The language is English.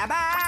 Bye-bye.